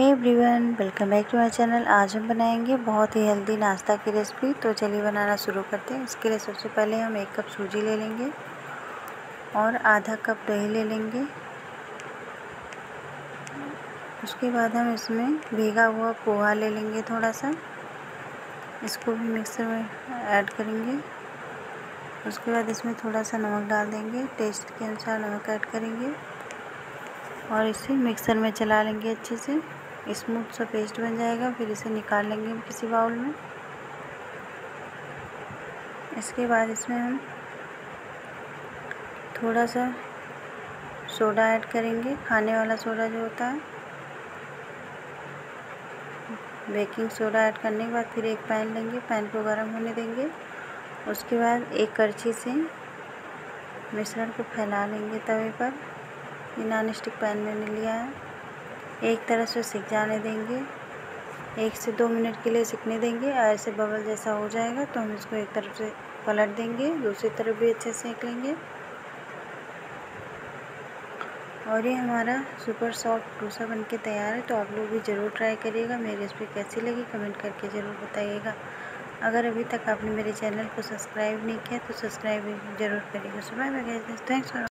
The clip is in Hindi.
Hey everyone welcome back to my channel आज हम बनाएँगे बहुत ही हेल्दी नाश्ता की रेसिपी तो चलिए बनाना शुरू करते हैं। इसके लिए सबसे पहले हम एक कप सूजी ले लेंगे और आधा कप दही ले लेंगे। उसके बाद हम इसमें भीगा हुआ पोहा ले लेंगे थोड़ा सा इसको भी मिक्सर में ऐड करेंगे। उसके बाद इसमें थोड़ा सा नमक डाल देंगे। टेस्ट के अनुसार नमक ऐड करेंगे और इसे मिक्सर में चला लेंगे अच्छे से। स्मूथ सा पेस्ट बन जाएगा, फिर इसे निकाल लेंगे किसी बाउल में। इसके बाद इसमें हम थोड़ा सा सोडा ऐड करेंगे। खाने वाला सोडा जो होता है, बेकिंग सोडा ऐड करने के बाद फिर एक पैन लेंगे, पैन को गर्म होने देंगे। उसके बाद एक करछी से मिश्रण को फैला लेंगे तवे पर। ये नॉन स्टिक पैन मैंने लिया है। एक तरह से सिक जाने देंगे। एक से दो मिनट के लिए सिकने देंगे और ऐसे बबल जैसा हो जाएगा तो हम इसको एक तरफ़ से पलट देंगे, दूसरी तरफ़ भी अच्छे से सेक लेंगे। और ये हमारा सुपर सॉफ्ट डोसा बन के तैयार है तो आप लोग भी ज़रूर ट्राई करिएगा। मेरी रेसिपी कैसी लगी कमेंट करके ज़रूर बताइएगा। अगर अभी तक आपने मेरे चैनल को सब्सक्राइब नहीं किया तो सब्सक्राइब ज़रूर करिएगा। सुबह में थैंक्स फॉर